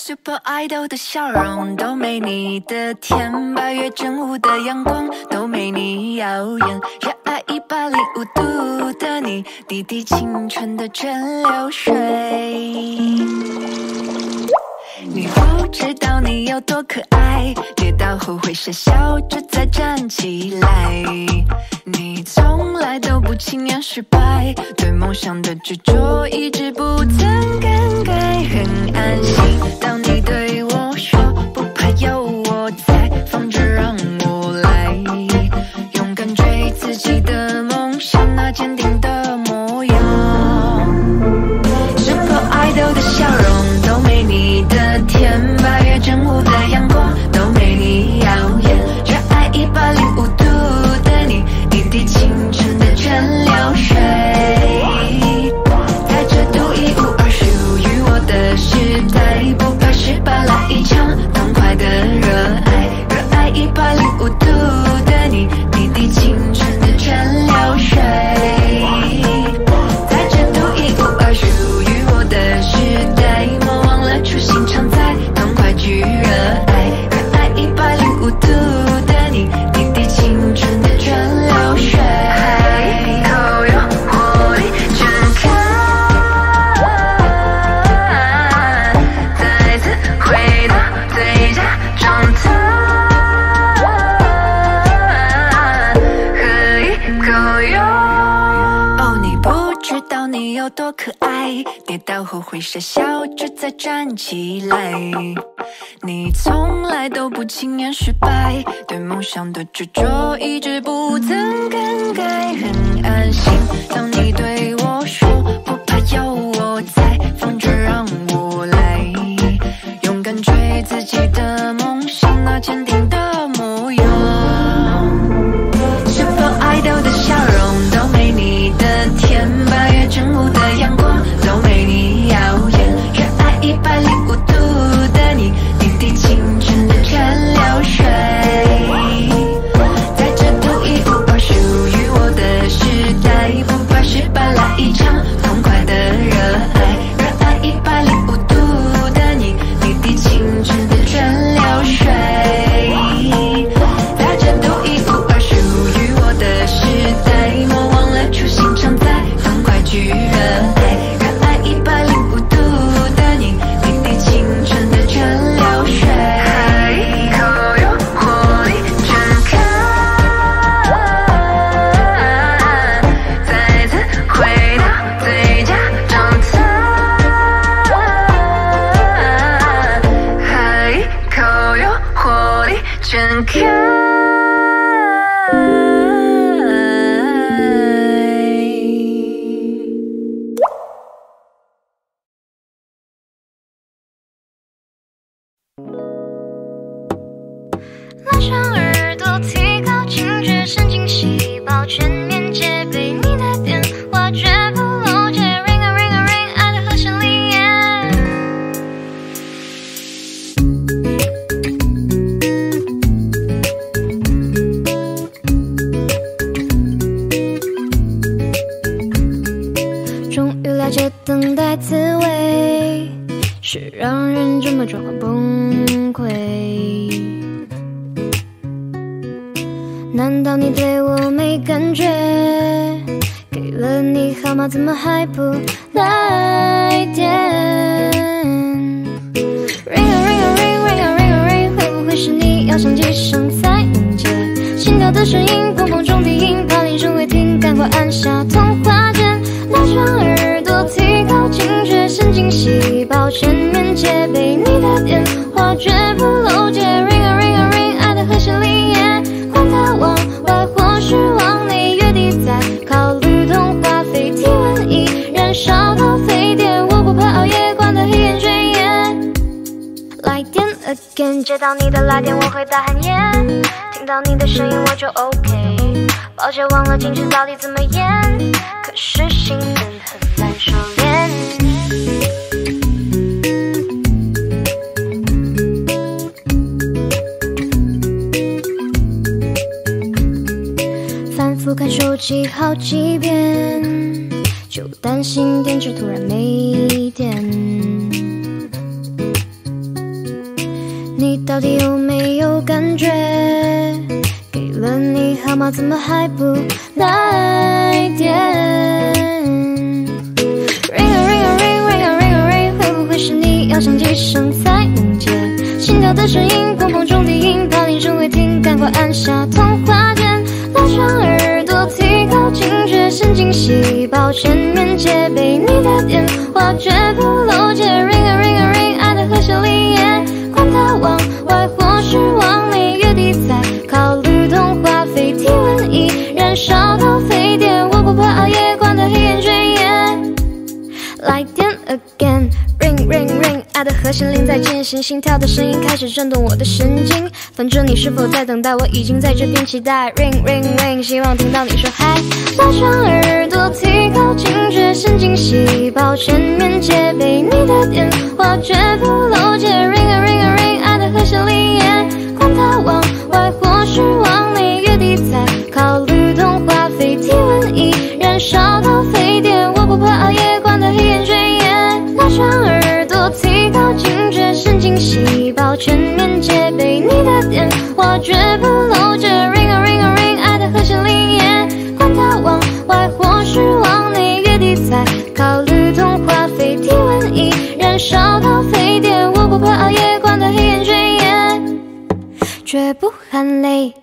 Super Idol 的笑容都没你的甜，八月正午的阳光都没你耀眼，热爱一百零五度的你，滴滴清纯的蒸馏水。你不知道你有多可爱，跌倒后会傻笑着再站起来。你从来都不轻言失败，对梦想的执着一直不曾更改，很安心。当你对傻笑着再站起来。你从来都不轻言失败，对梦想的执着一直不曾更改，很安心。当你对我说不怕有我在，放着让我来，勇敢追自己的梦想，那坚定等待滋味，是让人这么状况崩溃。难道你对我没感觉？给了你号码，怎么还不来电？Ring a ring a ring ring a ring a ring，会不会是你要响几声才能接？心跳的声音，砰砰中低音，怕铃声未停，赶快按下通话键。拉长耳，细胞全面戒备。你的电话绝不漏接，ring a ring a ring，爱的和弦里耶。换它往外或是往内，月底再考虑通话费。体温已燃烧到沸点，我不怕熬夜，管他黑眼圈耶。来电 again，接到你的来电，我会大喊耶。听到你的声音我就 OK。抱歉忘了矜持到底怎么演，可是兴看手机好几遍，就担心电池突然没电。你到底有没有感觉？给了你号码，怎么还不来电？Ring a ring a ring ring a ring a ring，会不会是你要响几声才能接？心跳的声音，砰砰中低音，怕铃声会停，赶快按下通话键，拉长耳，警觉，神经细胞全面戒备，你的电话绝不漏接。的心灵在进行，心跳的声音开始震动我的神经。反正你是否在等待，我已经在这边期待。Ring ring ring，希望听到你说嗨。拉长耳朵，提高警觉，神经细胞全面戒备，你的电话绝不漏接。Ring a ring a ring 爱的。和弦里耶，管它往神经细胞全面戒备，你的电话绝不漏接。Ring a ring a ring，爱的和弦里耶，管它往外或是往内，月底再考虑通话费。体温已燃烧到沸点，我不怕熬夜，管它黑眼圈也。绝不含泪。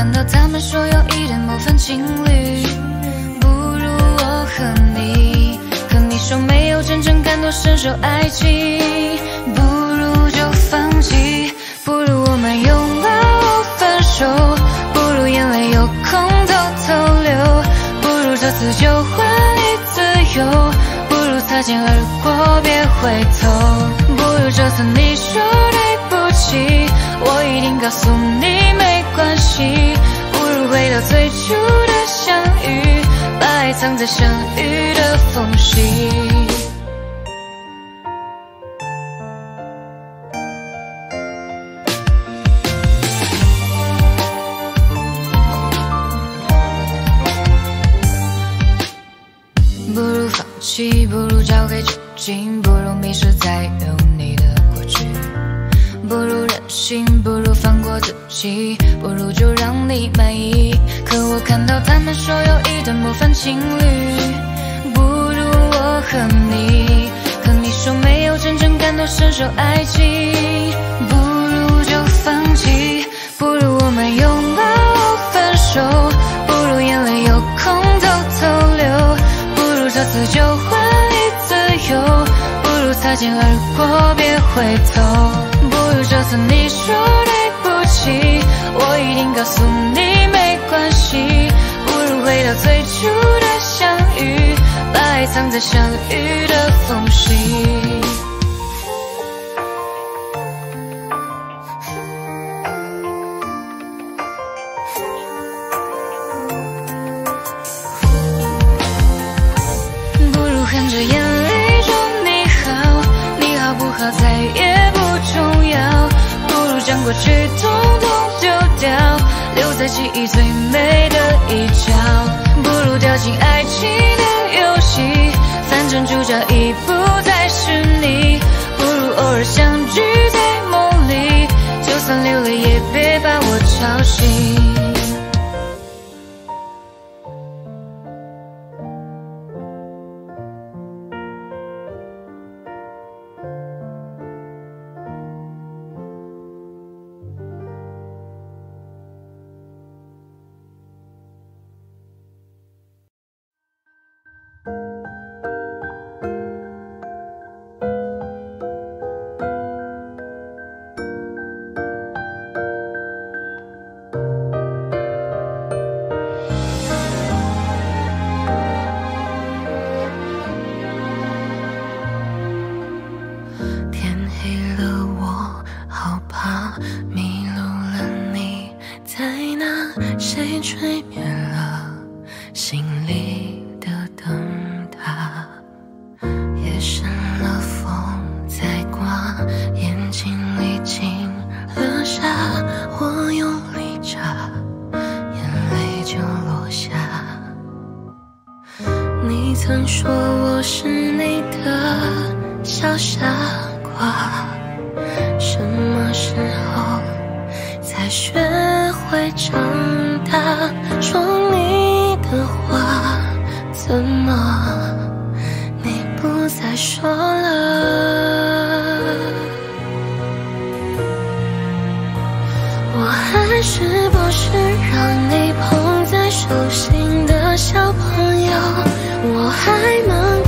看到他们说有一点模范情侣，不如我和你。可你说没有真正感同身受爱情，不如就放弃。不如我们拥抱后分手，不如眼泪有空偷偷流，不如这次就还你自由，不如擦肩而过别回头，不如这次你说对不起，我一定告诉你没关系，在相遇的缝隙。不如放弃，不如交给酒精，不如迷失在有你的过去。不如任性，不如放过自己，不如就让你满意。可我看到他们说模范情侣，不如我和你。可你说没有真正感同身受爱情，不如就放弃，不如我们拥抱分手，不如眼泪有空偷偷流，不如这次就换你自由，不如擦肩而过别回头，不如这次你说对不起，我一定告诉你，回到最初的相遇，把爱藏在相遇的缝隙。在记忆最美的一角，不如掉进爱情的游戏，反正主角已不再是你，不如偶尔相聚在梦里，就算流泪也别把我吵醒。是不是让你捧在手心的小朋友？我还能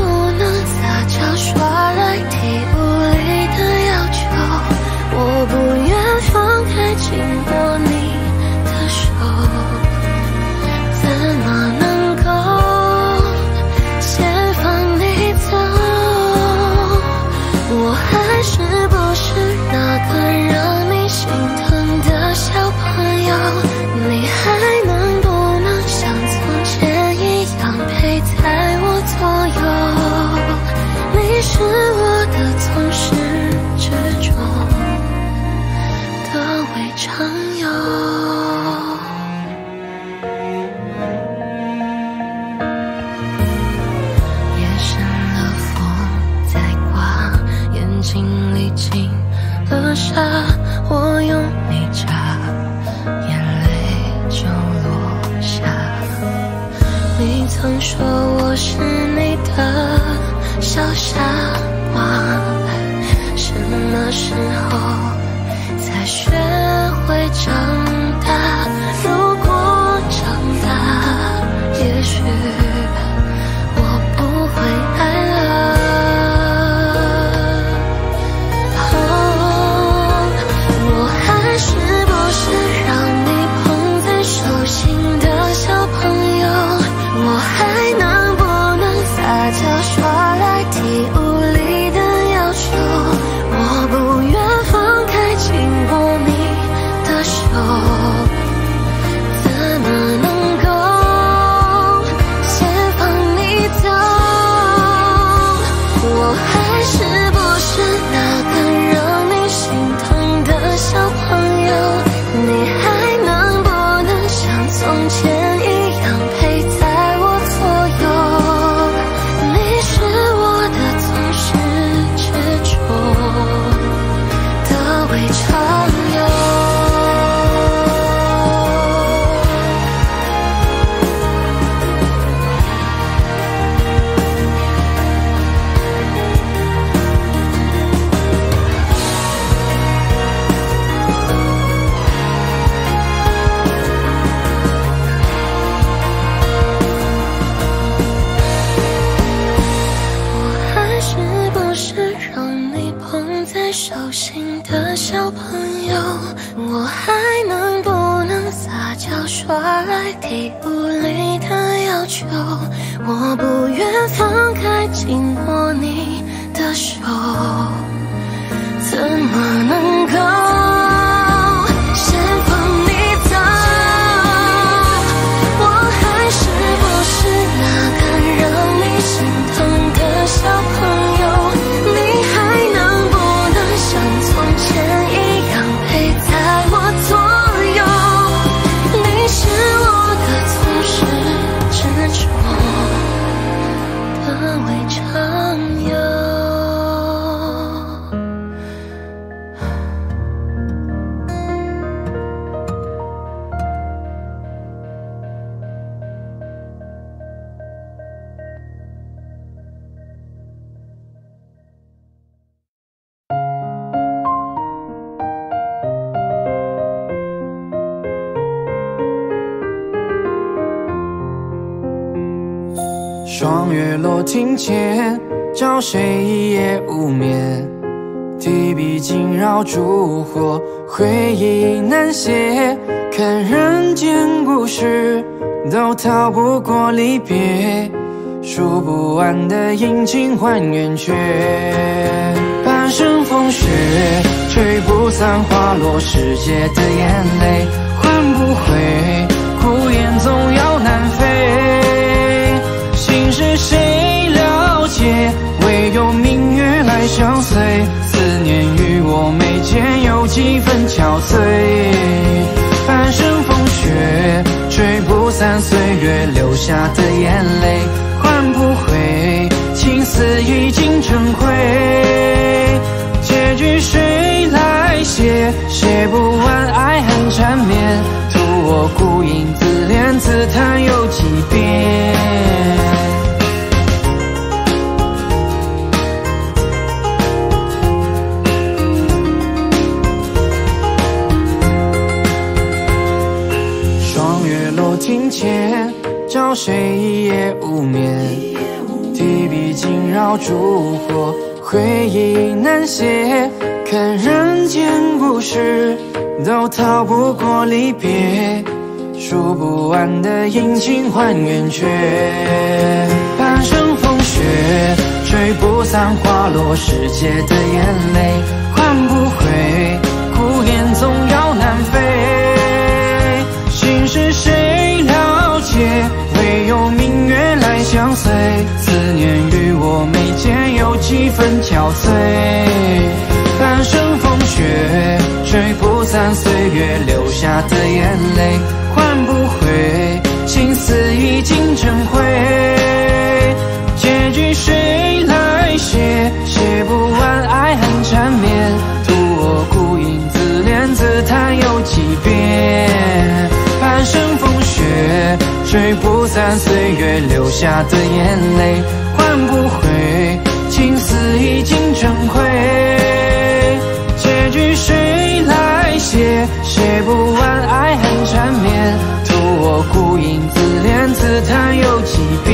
霜月落庭前，照谁一夜无眠？提笔惊扰烛火，回忆难写。看人间故事，都逃不过离别。数不完的阴晴换圆缺，半生风雪，吹不散花落时节的眼泪，换不回，是谁了解？唯有明月来相随。思念与我眉间有几分憔悴。半生风雪，吹不散岁月留下的眼泪，换不回。情丝已经成灰，结局谁来写？写不完爱恨缠绵，徒我孤影自怜自叹又几遍。谁一夜无眠？提笔惊扰烛火，回忆难写。看人间故事，都逃不过离别。数不完的阴晴换圆缺，半生风雪，吹不散花落时节的眼泪，相随。思念与我眉间有几分憔悴。半生风雪，吹不散岁月留下的眼泪，换不回，情丝已经成灰。结局谁来写？写不完爱恨缠绵，徒我孤影自怜自叹又几遍。吹不散岁月留下的眼泪，换不回青丝已经成灰。结局谁来写？写不完爱恨缠绵，徒我孤影自怜，自叹又几遍。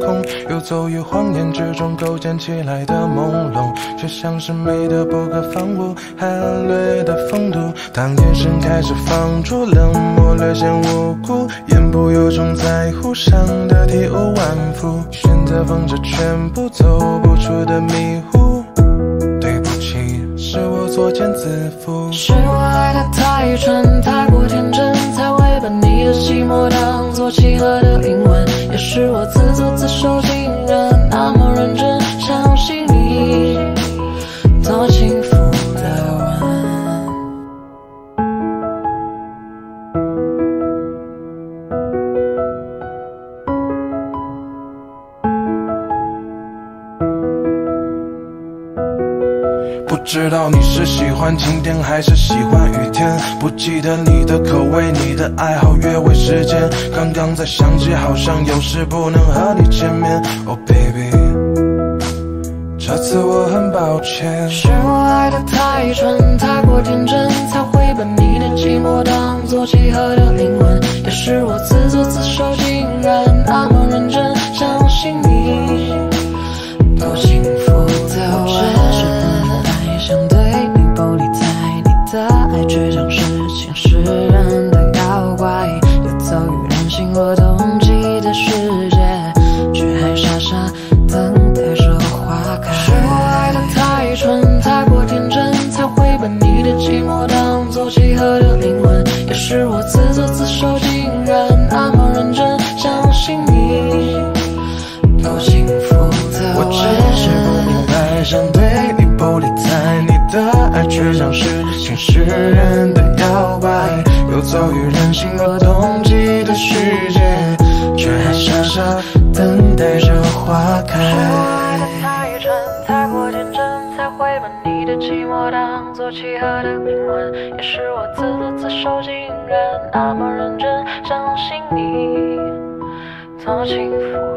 空，游走于谎言之中构建起来的朦胧，却像是美的不可方物，含略的风度。当眼神开始放逐冷漠，略显无辜，言不由衷，在乎伤的体无完肤，选择放着全部走不出的迷糊。对不起，是我作茧自缚，是我爱的太蠢，太，寂寞当作契合的英文。也是我自作自受，你是喜欢晴天还是喜欢雨天，不记得你的口味，你的爱好，约会时间。刚刚才想起，好像有事不能和你见面。Oh baby，这次我很抱歉。是我爱的太蠢，太过天真，才会把你的寂寞当作契合的灵魂。也是我自作自受，竟然那么认真，相信你多幸福的吻。的爱却像是侵蚀人的妖怪，游走于人心或冬季的世界，却还傻傻等待着花开。是我爱的太蠢，太过天真，才会把你的寂寞当作契合的灵魂。也是我自作自受，竟然那么认真，相信你多幸福的我只是不明白，想对你不理睬，你的爱却像是。前世人的妖怪，游走于人心若冬季的世界，却还傻傻等待着花开。是爱的太蠢，太过天真，才会把你的寂寞当作契合的灵魂。也是我自作自受，竟然那么认真，相信你多轻浮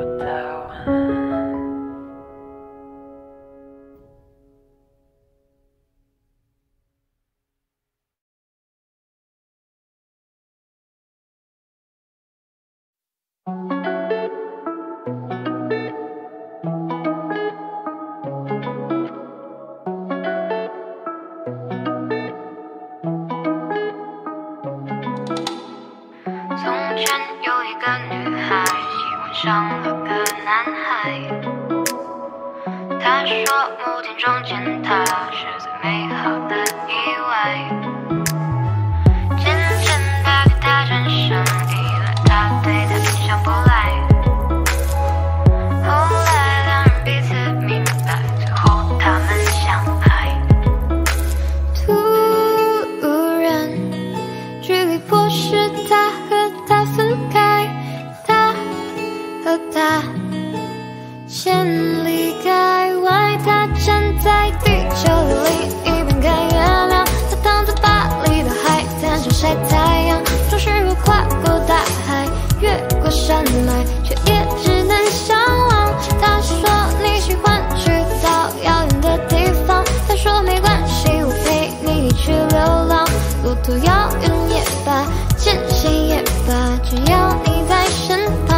有一个女孩喜欢上了个男孩，他说某天撞见他是最美好的意外。渐渐的他转身依赖，他对他印象不来。千里开外，他站在地球的另一边看月亮。他躺在巴黎的海滩上晒太阳，总是我跨过大海，越过山脉，却也只能相望。他说你喜欢去到遥远的地方，他说没关系，我陪你去流浪，路途遥远也罢，艰险也罢，只要你在身旁。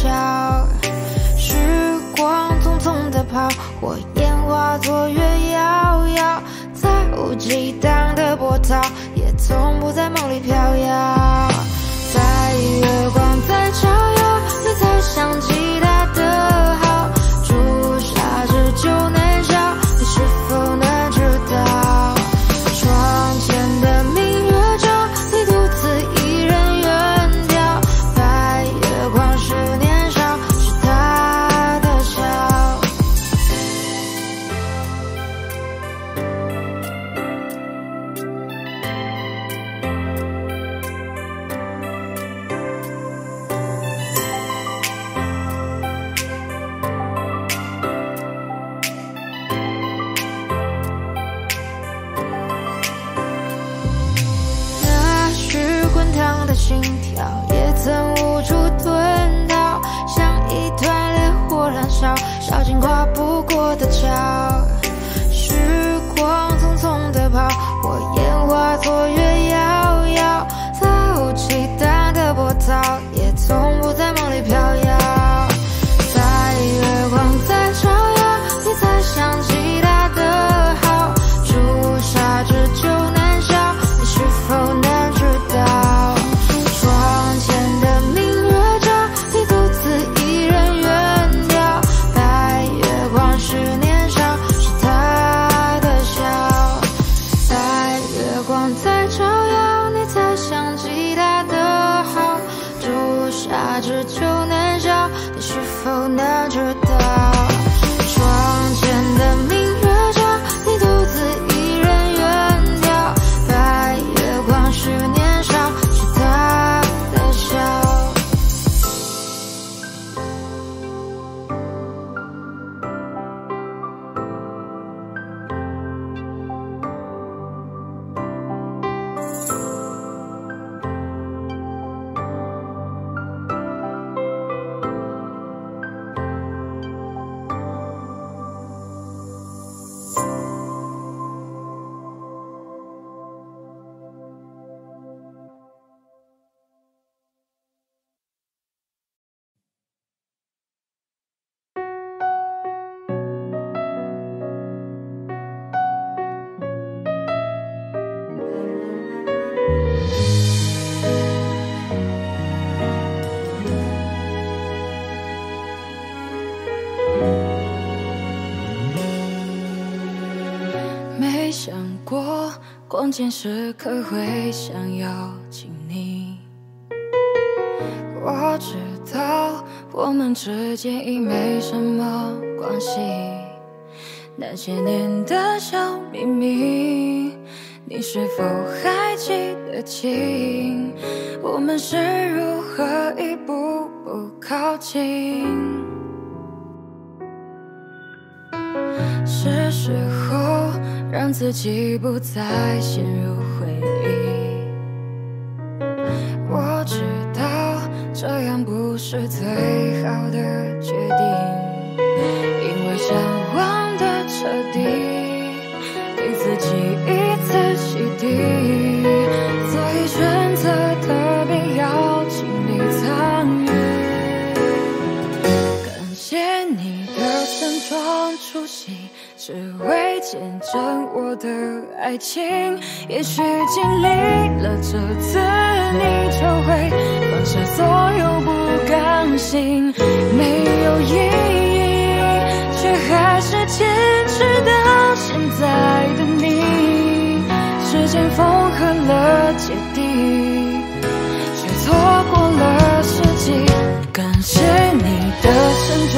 笑，时光匆匆的跑，火焰化作月遥遥，再无激荡的波涛，也从不在梦里飘摇，白月光在照耀，你才想起他。关键时刻会想要亲你。我知道我们之间已没什么关系，那些年的小秘密，你是否还记得清？我们是如何一步步靠近？是时候让自己不再陷入回忆。我知道这样不是最好的决定，因为想忘得彻底，给自己一次洗涤，证我的爱情。也许经历了这次，你就会放下所有不甘心，没有意义，却还是坚持到现在的你。时间缝合了芥蒂。却错过了时机。感谢你的盛装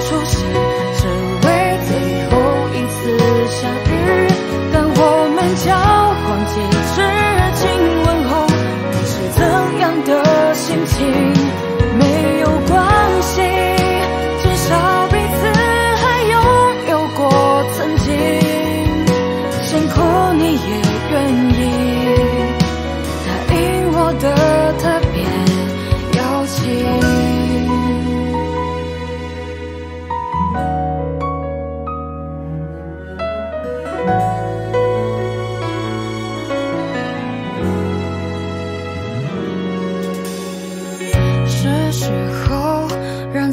出席，交换戒指，亲吻后，你是怎样的心情？没有关系，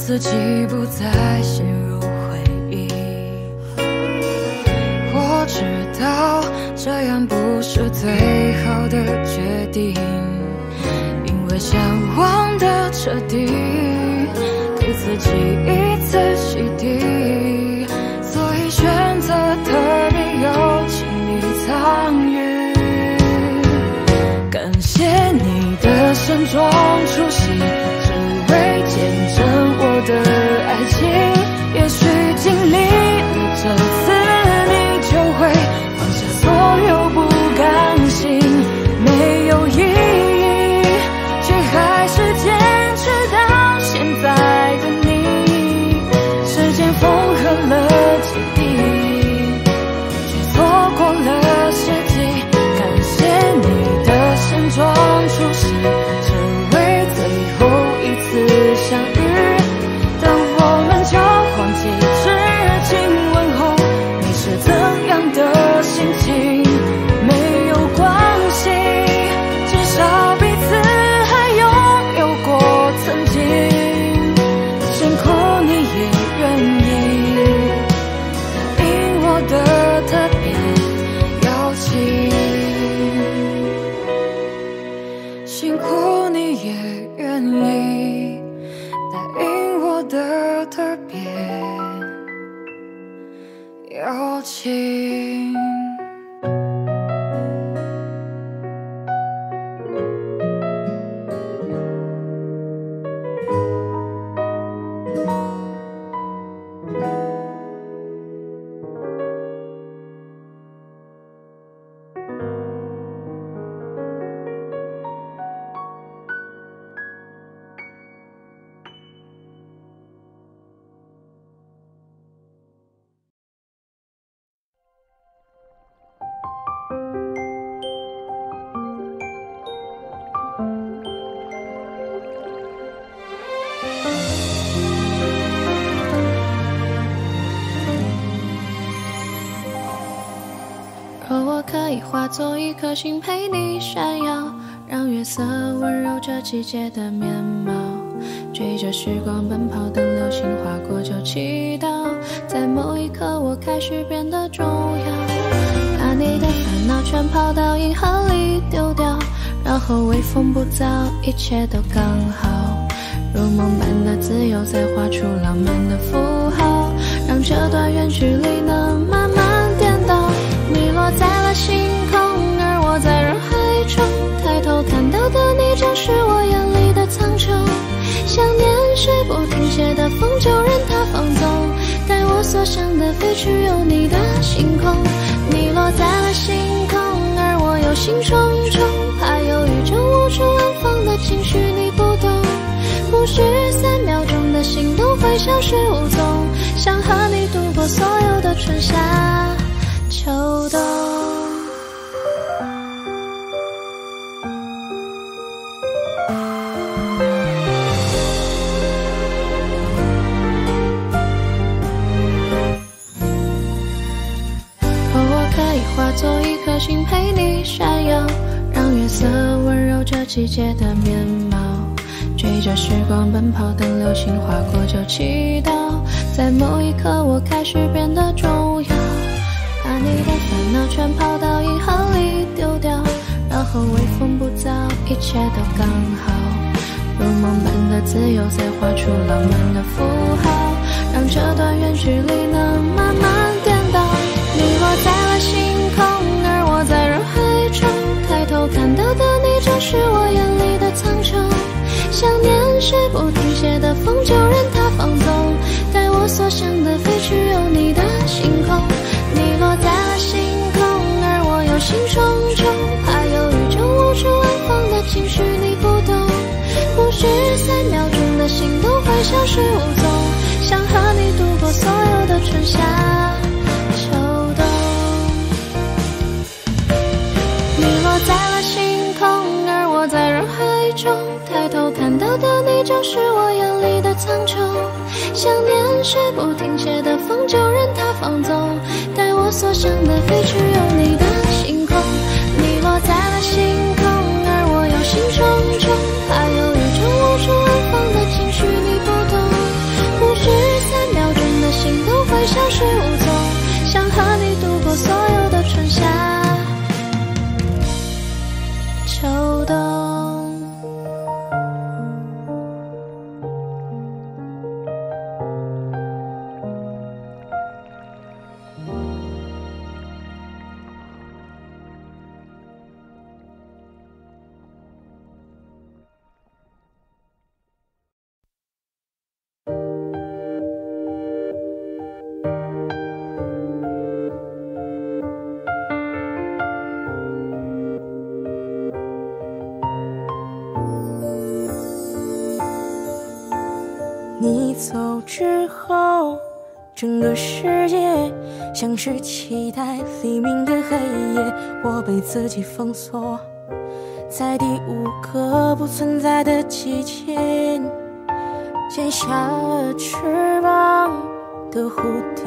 自己不再陷入回忆。我知道这样不是最好的决定，因为想忘的彻底，给自己一次洗涤，所以选择特别邀请你参与。感谢你的盛装出席，若我可以化作一颗星陪你闪耀让月色温柔这季节的面貌追着时光奔跑等流星划过就祈祷在某一刻我开始变得重要。把你的烦恼全抛到银河里丢掉然后微风不燥一切都刚好。如梦般的自由，再画出浪漫的符号，让这段远距离能慢慢颠倒。你落在了星空，而我在人海中。抬头看到的你，就是我眼里的苍穹。想念是不停歇的风，就任它放纵，带我所想的飞去有你的星空。你落在了星空，而我忧心忡忡，怕有宇宙无处安放的情绪你。不是三秒钟的心动会消失无踪，想和你度过所有的春夏秋冬。可我可以化作一颗星陪你闪耀，让月色温柔这季节的。奔跑，等流星划过就祈祷，在某一刻我开始变得重要。把你的烦恼全抛到银河里丢掉，然后微风不燥，一切都刚好。如梦般的自由，再画出浪漫的符号，让这段远距离能慢慢想念是不停歇的风，就任它放纵，带我所想的飞去有你的星空。你落在了星空，而我忧心忡忡，怕有宇宙无处安放的情绪你不懂。不是三秒钟的心动会消失无踪，想和你度过所有的春夏就是我眼里的苍穹。想念是不停歇的风，就任它放纵，带我所想的飞去有你的星空。你落在了星空，而我忧心忡忡，怕有一种无处安放的情绪你不懂。不是三秒钟的心动会消失个世界像是期待黎明的黑夜，我被自己封锁在第五个不存在的季节，剪下了翅膀的蝴蝶，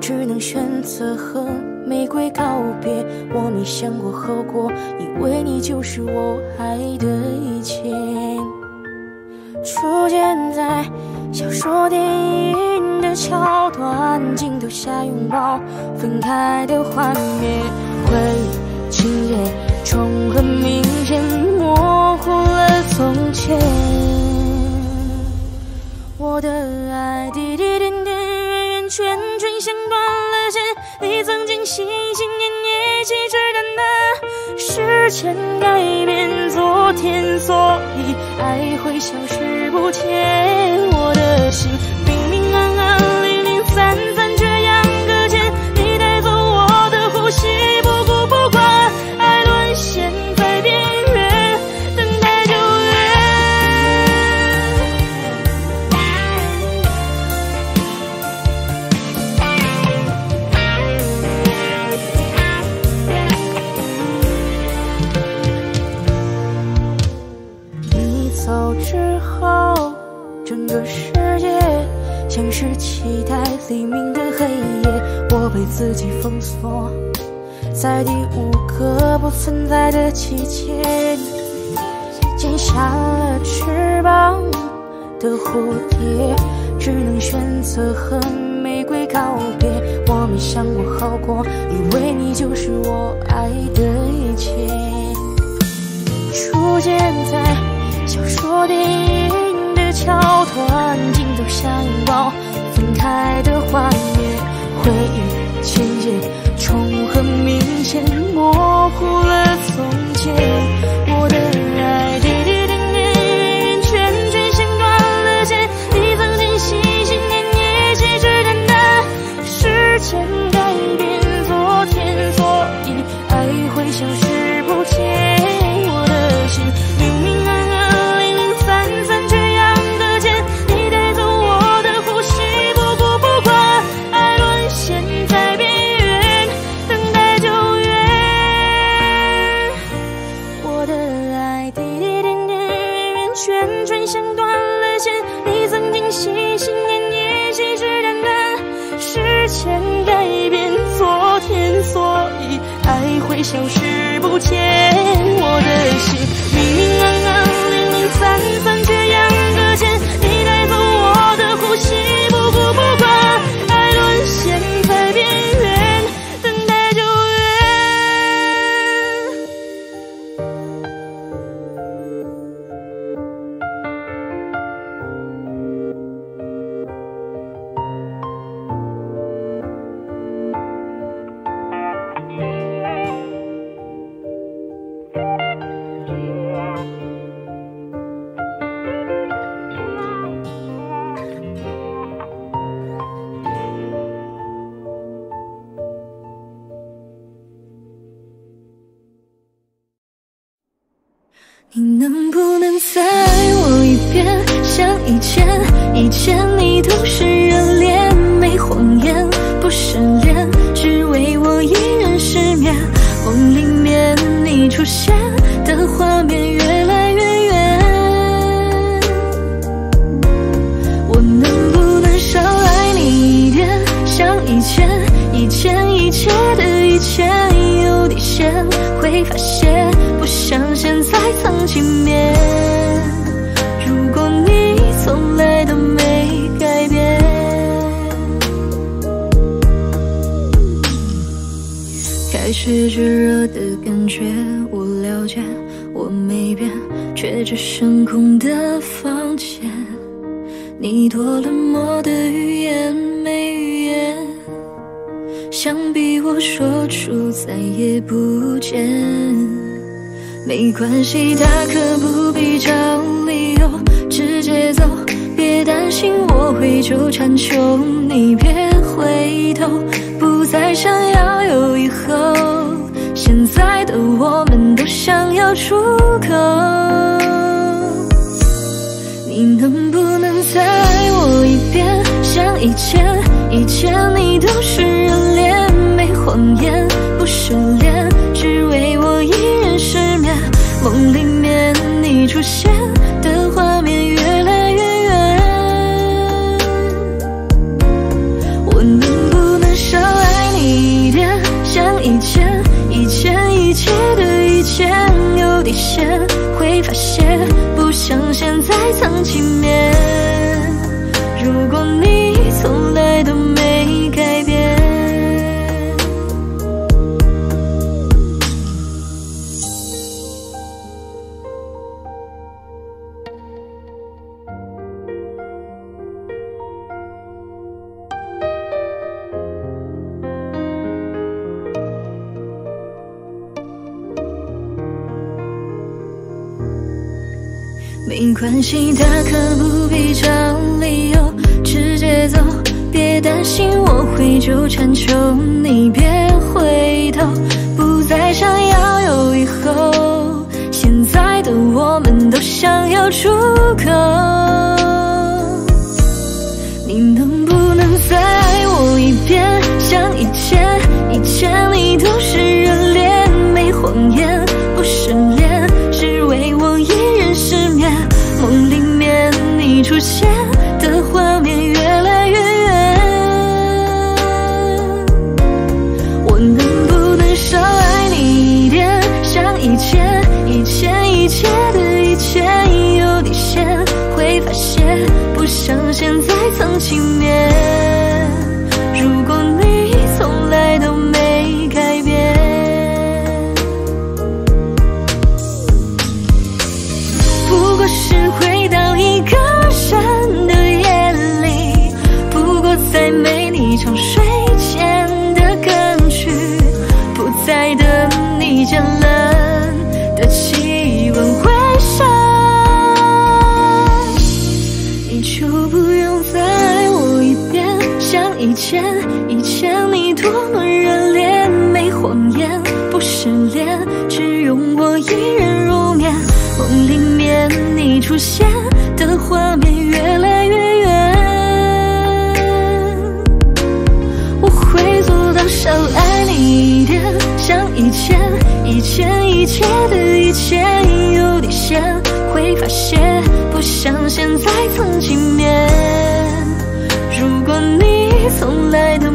只能选择和玫瑰告别。我没想过后果，以为你就是我爱的一切。出现在小说、电影的桥段，镜头下拥抱分开的画面，回忆情节重合，明显模糊了从前。我的爱滴滴点点，圆圆圈圈，像断了线。你曾经心心念念，气质淡淡。时间改变昨天，所以爱会消失不见。我的心明明暗暗，零零散散，像是期待黎明的黑夜，我被自己封锁在第五个不存在的季节，剪下了翅膀的蝴蝶，只能选择和玫瑰告别。我没想过好过，以为你就是我爱的一切。出现在小说、电影桥段，镜头像拥抱分开的画面，回忆渐渐重合，明显模糊了从前。会发现不像现在曾经面。如果你从来都没改变，开始炙热的感觉我了解，我没变，却只剩空的房间。你多冷漠的语言没语言，想我说出再也不见。没关系，大可不必找理由，直接走，别担心我会纠缠，求你别回头，不再想要有以后。现在的我们都想要出口。你能不能再爱我一遍？像以前，以前你都是热恋，没谎言，不失联，只为我一人失眠。梦里面你出现的画面越来越远，我能不能少爱你一点？像以前，以前一切的一切有底线，会发现不像现在藏起面。没关系，大可不必找理由，直接走，别担心我会纠缠，求你别梦里面你出现的画面越来越远，我会做到少爱你一点，像以前，以前一切的一切有底线，会发现不像现在曾经面。如果你从来都。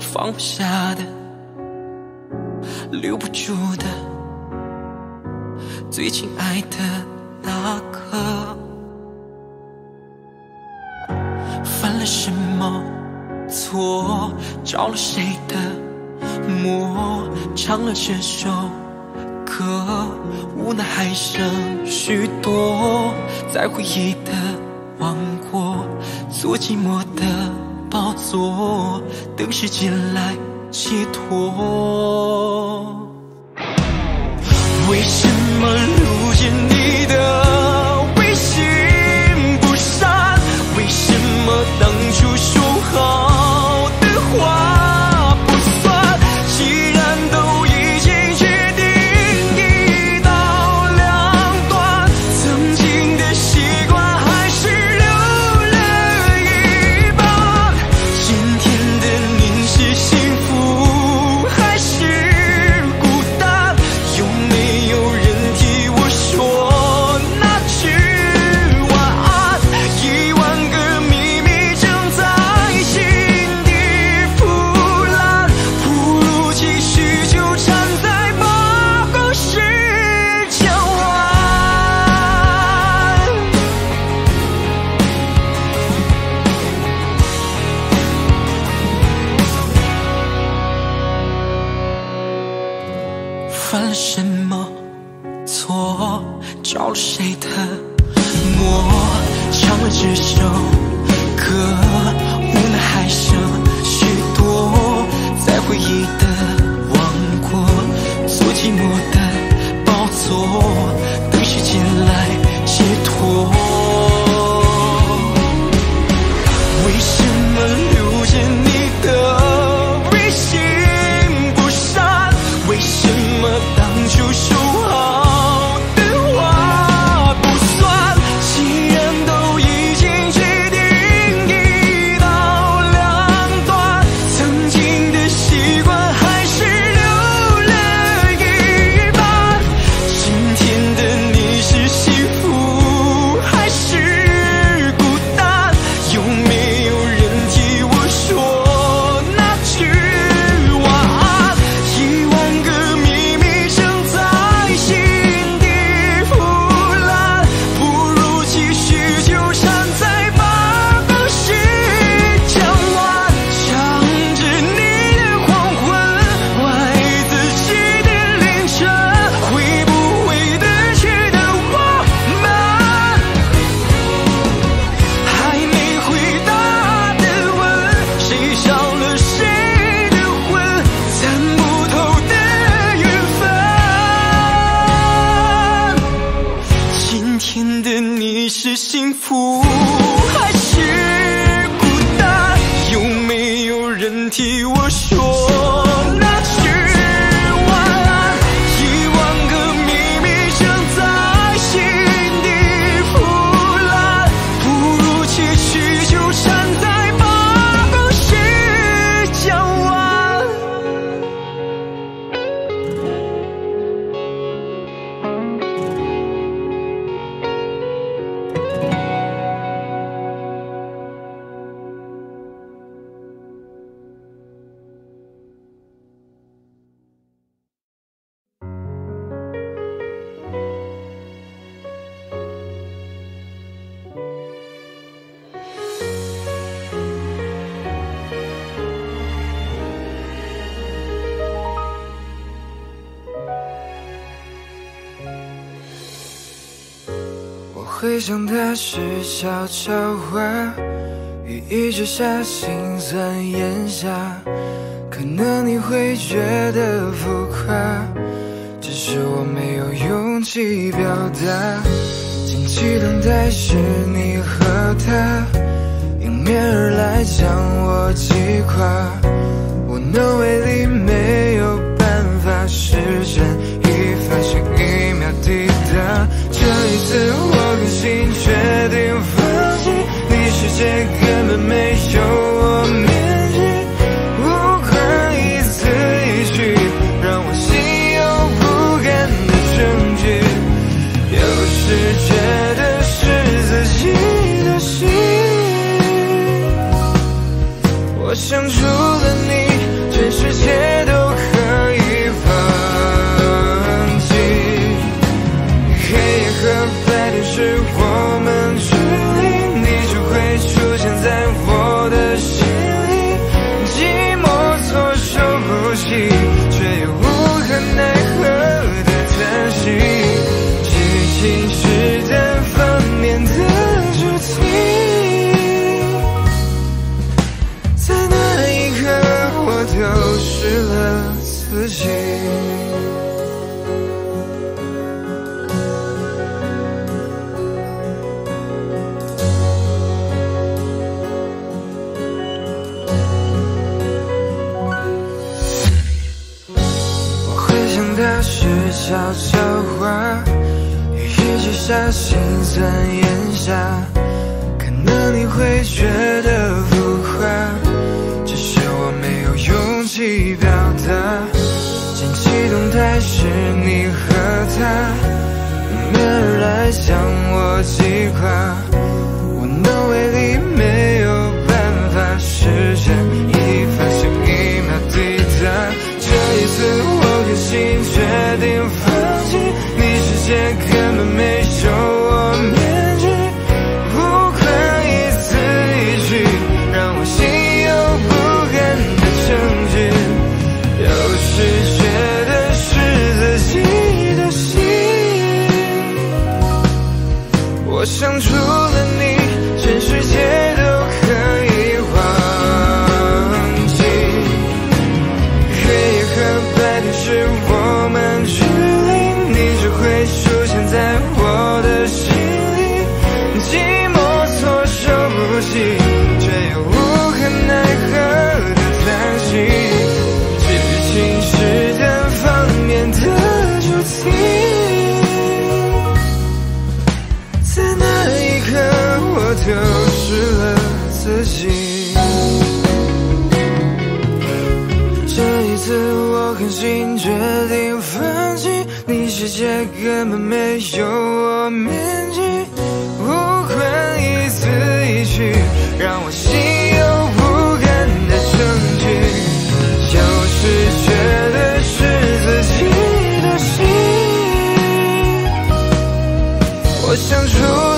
放不下的，留不住的，最亲爱的那个，犯了什么错？着了谁的魔？唱了这首歌，无奈还剩许多，在回忆的王国，做寂寞的。宝座等时间来解脱。为什么如今你的回想他是悄悄话，雨一直下，心酸咽下，可能你会觉得浮夸，只是我没有勇气表达，静期待是你和他迎面而来将我击垮，无能为力，没有办法，时间一分一秒抵达这一次我。并决定放弃你世界根本没有下心酸咽下，可能你会觉得浮夸，只是我没有勇气表达。捡起动态是你和他，迎面而来向我击垮，无能为力没有办法，时间一分一秒滴答。这一次我狠心决定放弃你世界。决定放弃，你世界根本没有我面积，无关一字一句，让我心有不甘的证据，就是觉得是自己的心。我想出。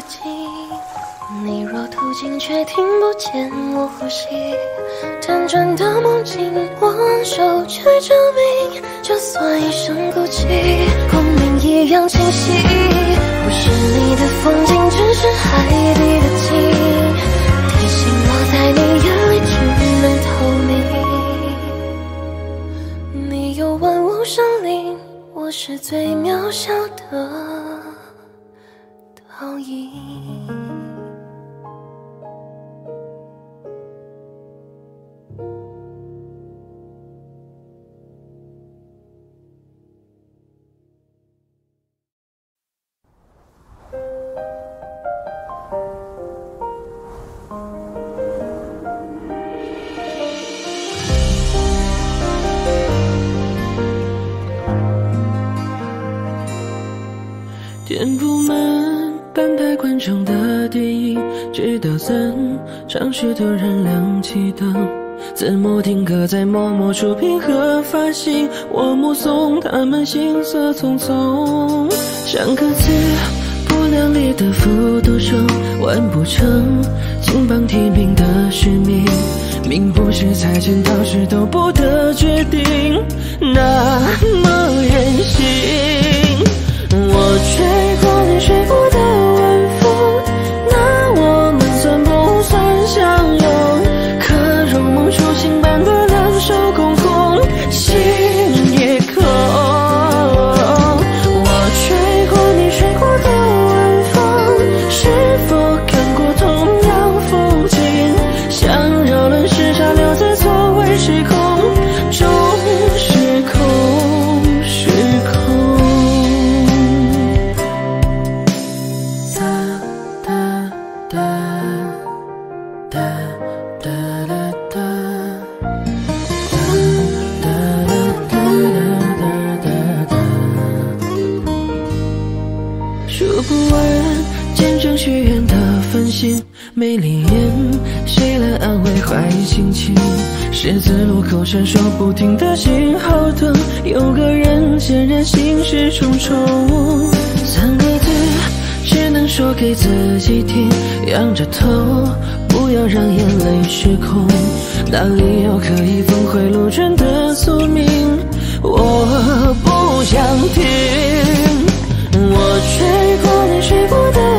的你若途经却听不见我呼吸辗转的梦境我手却证明就算一生孤寂共鸣一样清晰不是你的风景只是海底的鲸提醒我在你眼里只能透明。你有万物生灵我是最渺小的。后影。是突然亮起的，字幕定格在默默出品和发行。我目送他们行色匆匆，像个自不量力的复读生，完不成金榜题名的使命。命不是猜，剪刀是都不得决定，那么任性。我追。口闪烁不停的信号灯有个人显然心事重重三个字只能说给自己听仰着头不要让眼泪失控哪里有可以峰回路转的宿命我不想听。我吹过你吹过的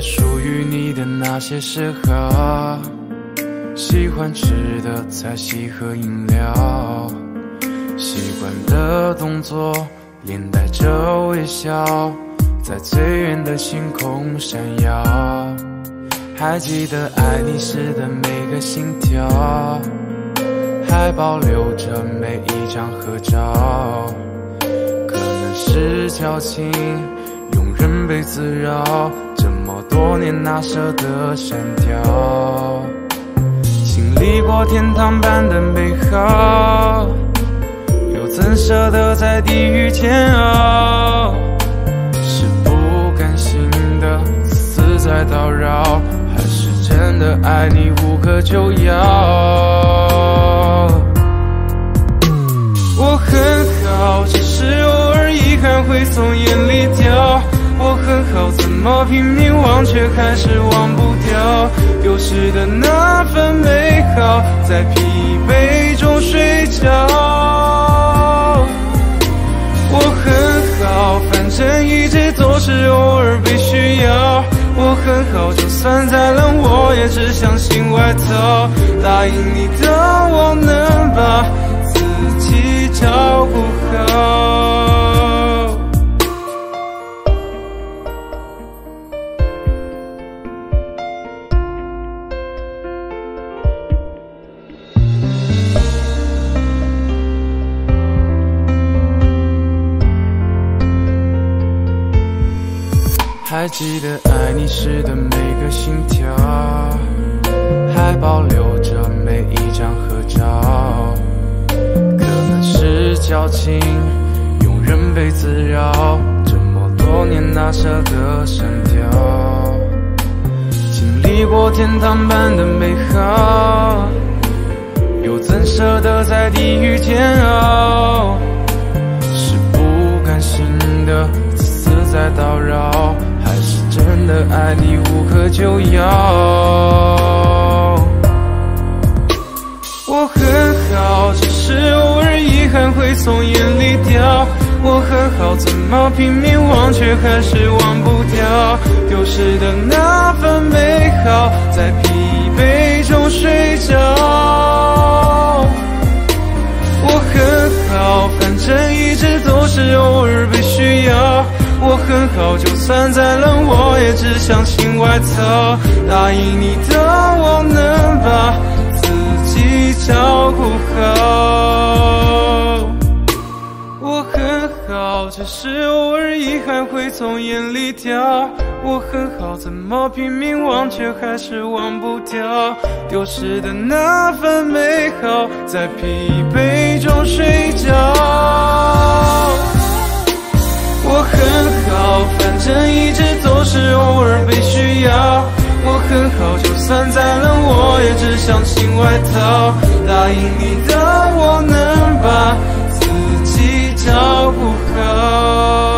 属于你的那些嗜好，喜欢吃的菜系和饮料，习惯的动作连带着微笑，在最远的星空闪耀。还记得爱你时的每个心跳，还保留着每一张合照。可能是矫情，庸人被自扰。多年哪舍得删掉？经历过天堂般的美好，又怎舍得在地狱煎熬？是不甘心的死死在叨扰，还是真的爱你无可救药？我很好，只是偶尔遗憾会从眼里掉。我很好，怎么拼命忘却还是忘不掉丢失的那份美好，在疲惫中睡着。我很好，反正一直都是偶尔被需要。我很好，就算再冷，我也只相信外套。答应你的，我能把自己照顾好。还记得爱你时的每个心跳，还保留着每一张合照。可能是矫情，庸人被滋扰，这么多年哪舍得删掉？经历过天堂般的美好，又怎舍得在地狱煎熬？是不甘心的，自私在叨扰。的爱你无可救药。我很好，只是偶尔遗憾会从眼里掉。我很好，怎么拼命忘却还是忘不掉丢失的那份美好，在疲惫中睡着。我很好，反正一直都是偶尔被需要。我很好，就算再冷，我也只想新外套。答应你的，我能把自己照顾好。我很好，只是偶尔遗憾会从眼里掉。我很好，怎么拼命忘却还是忘不掉丢失的那份美好，在疲惫中睡着。我很好，反正一直都是偶尔被需要。我很好，就算再冷，我也只想新外套。答应你的，我能把自己照顾好。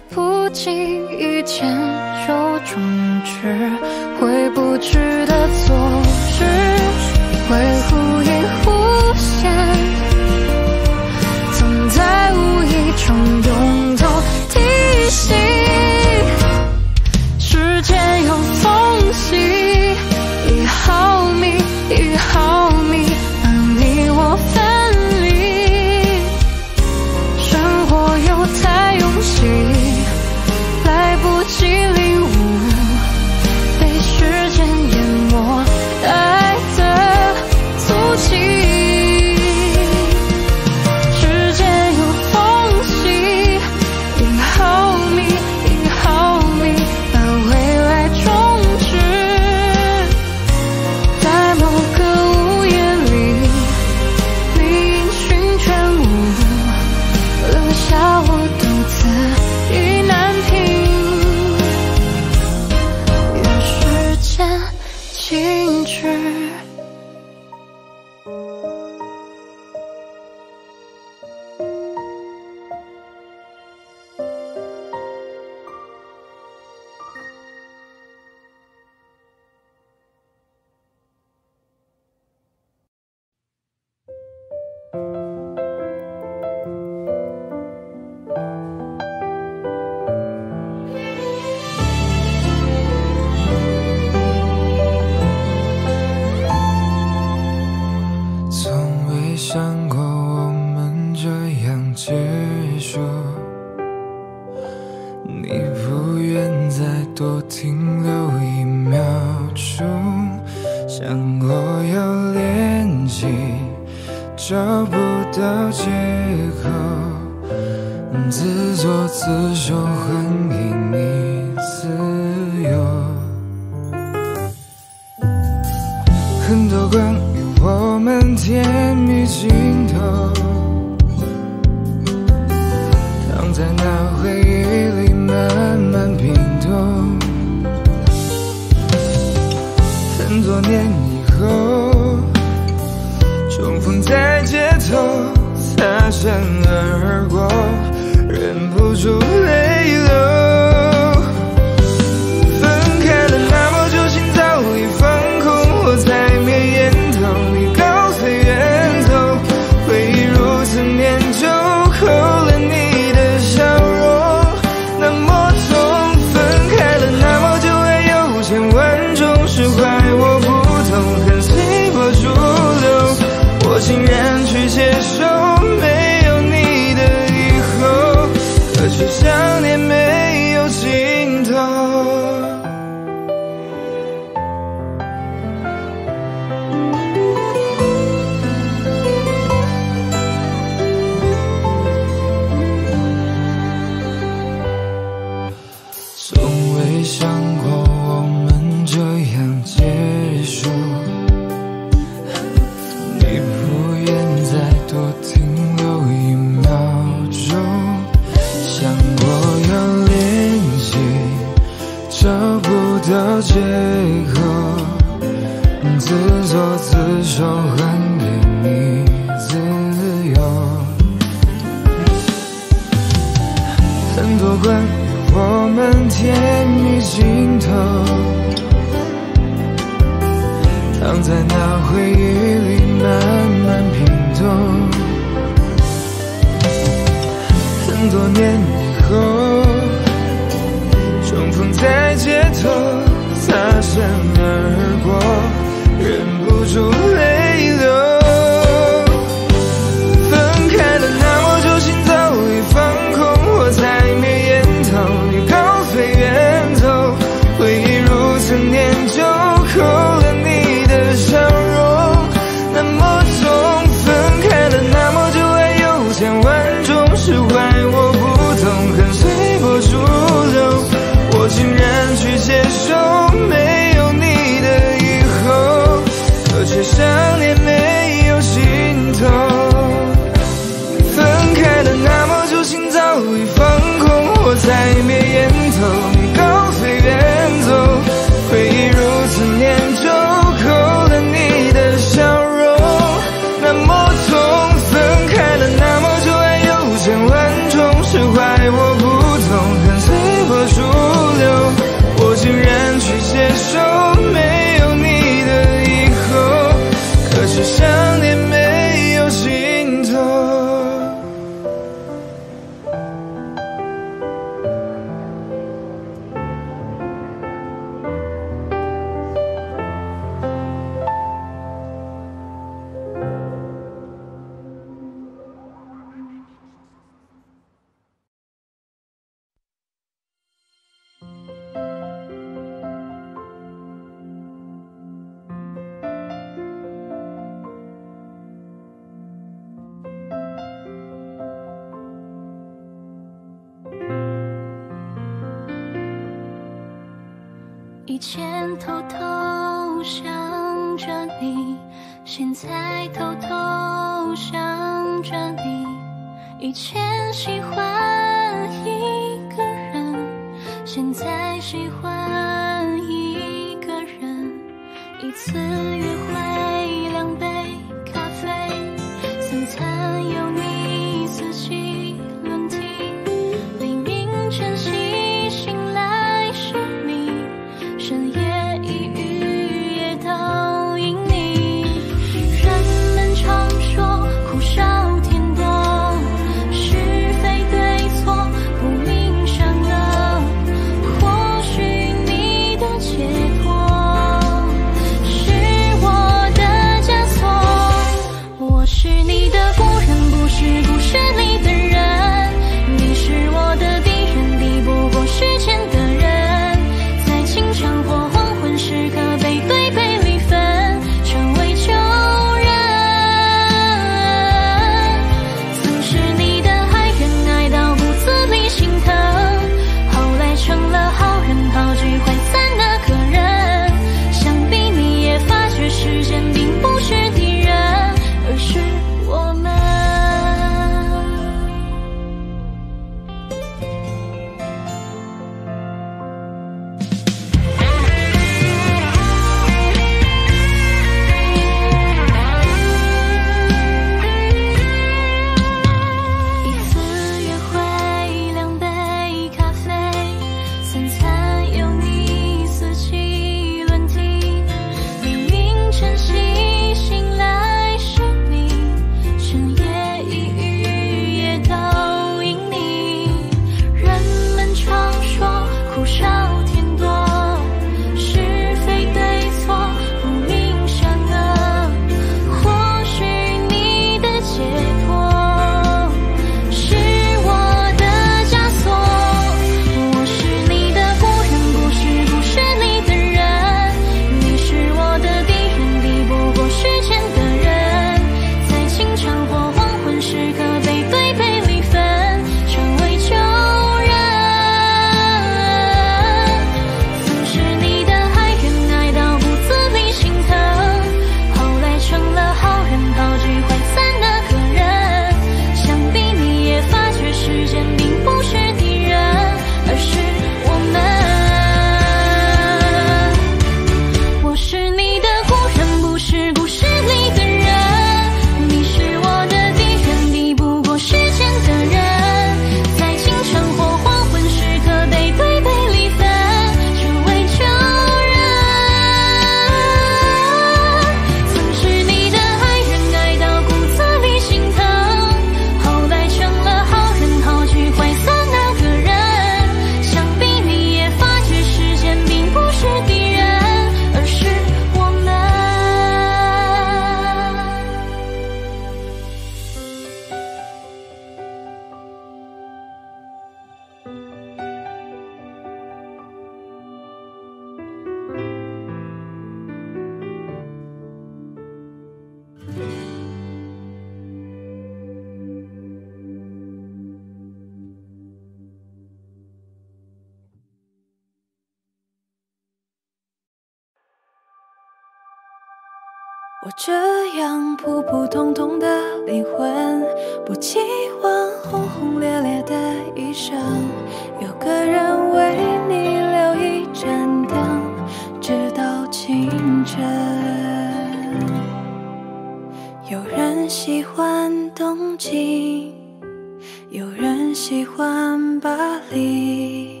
有人喜欢巴黎，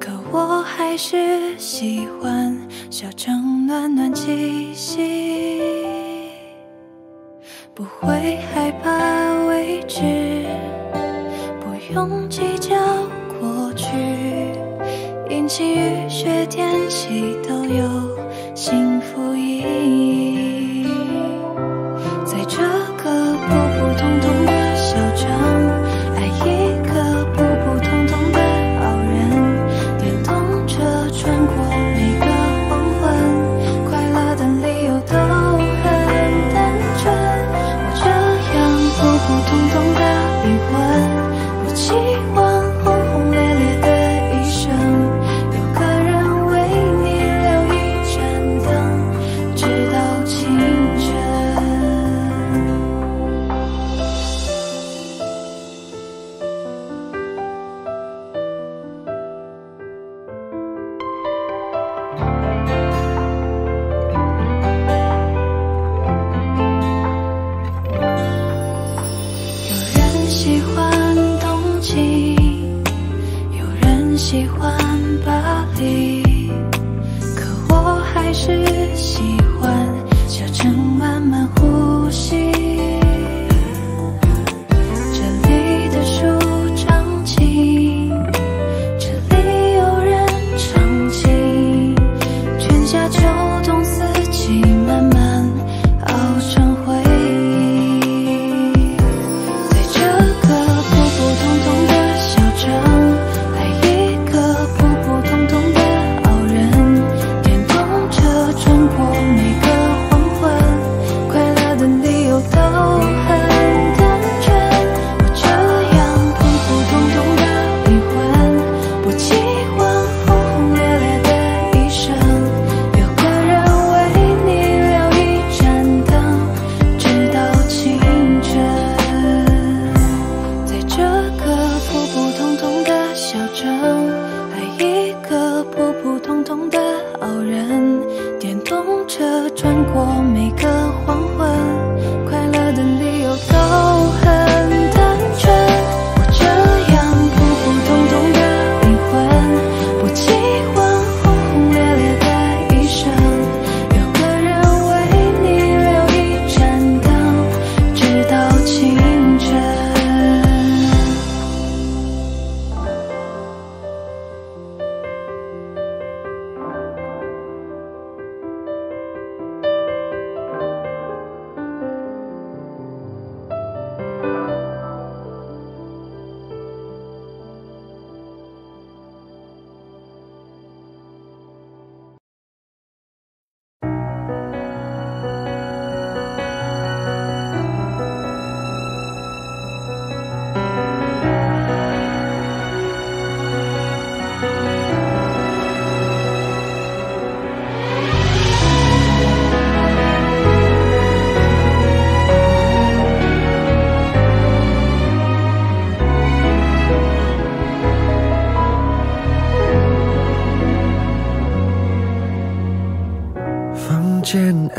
可我还是喜欢小城暖暖气息。不会害怕未知，不用计较过去，阴晴雨雪天气都有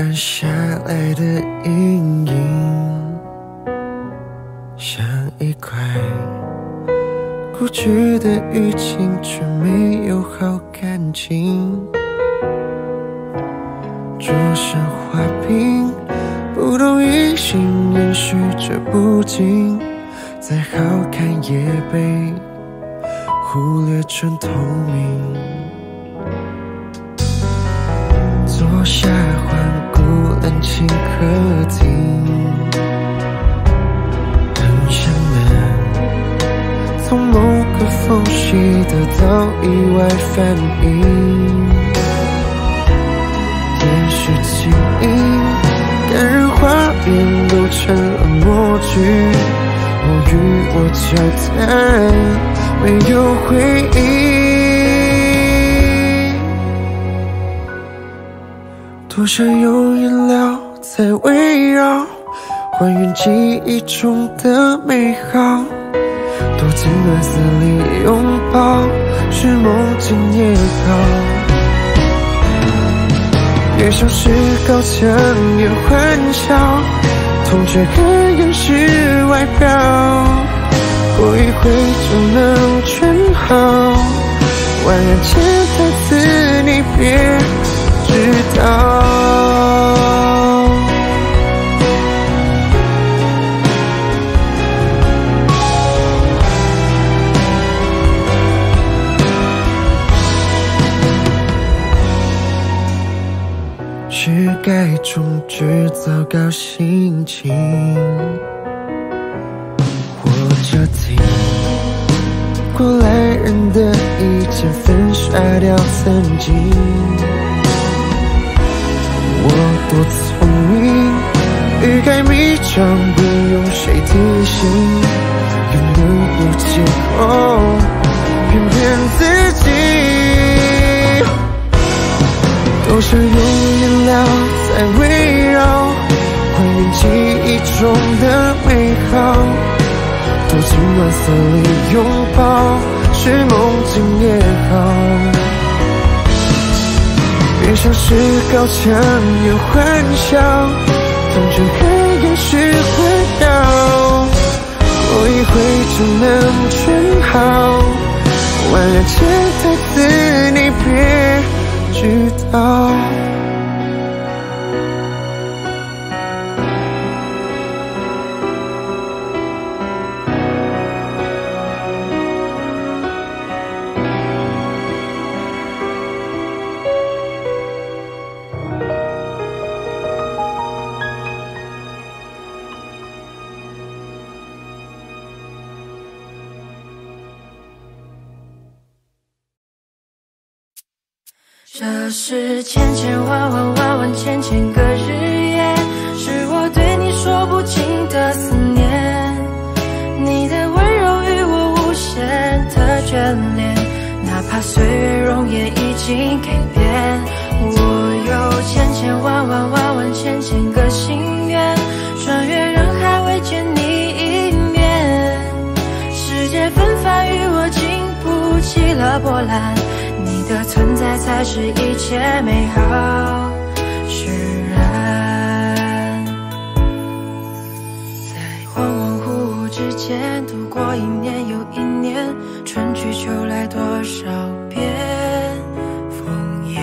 间暗下来的阴影，像一块固执的淤青，却没有好感情。桌上花瓶，不同异性延续着不敬，再好看也被忽略成透明。坐下环顾冷清客厅，很想能从某个缝隙得到意外反应。电视静音，感人画面都成了默剧。我与我交谈，没有回应。多想有眼泪，还原记忆中的美好。躲进暖色里拥抱，是梦境也好。越像是高墙，越欢笑，痛却很掩饰外表，过一会就能全好。万人潜台词，你别知道。该终止糟糕心情，或者听过来人的意见，粉刷掉曾经。我多聪明，欲盖弥彰，不用谁提醒，又能有借口骗骗自己。我想用颜料在围绕，还原记忆中的美好。躲进暖色里拥抱，是梦境也好。别像是高墙有欢笑，反正很掩饰回到，过一会就能全好。万两潜台词，你别。知道。起了波澜。你的存在才是一切美好释然，在恍恍惚惚之间度过一年又一年，春去秋来多少遍，枫叶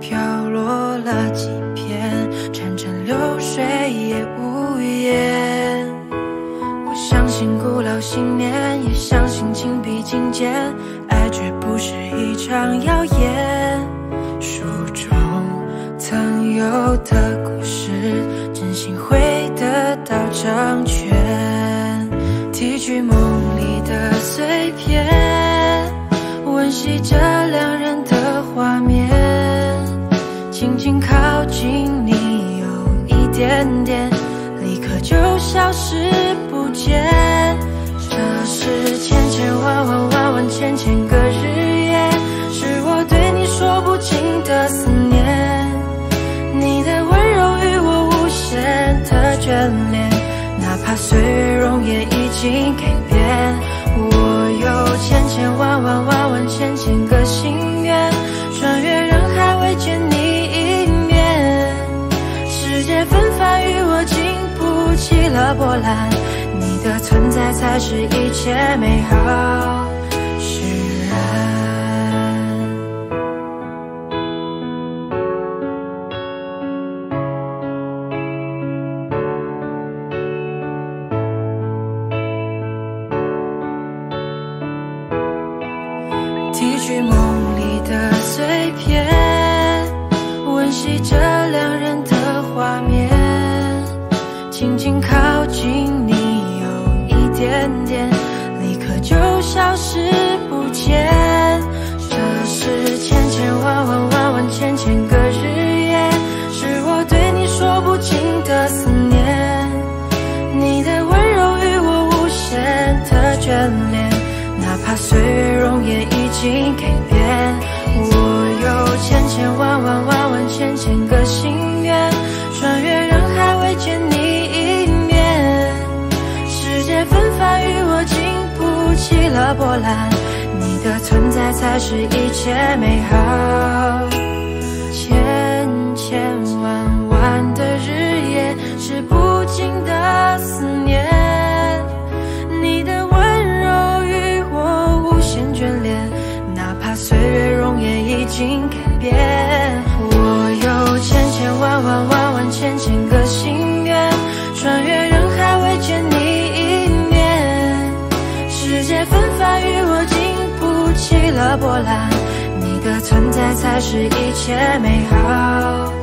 飘落了几片，潺潺流水也无言。我相信古老信念，也相信情比金坚。不是一场谣言，书中曾有的故事，真心会得到成全。提取梦里的碎片，温习着两人的画面，轻轻靠近你，有一点岁月容颜已经改变。我有千千万万万万千千个心愿，穿越人海未见你一面。世界纷繁与我经不起了波澜，你的存在才是一切美好。岁月容颜已经改变，我有千千万万万万千千个心愿，穿越人海未见你一面。世间纷繁与我竟不起了波澜，你的存在才是一切美好。经改变。我有千千万万万万千千个心愿，穿越人海未见你一面。世界纷繁与我经不起了波澜，你的存在才是一切美好。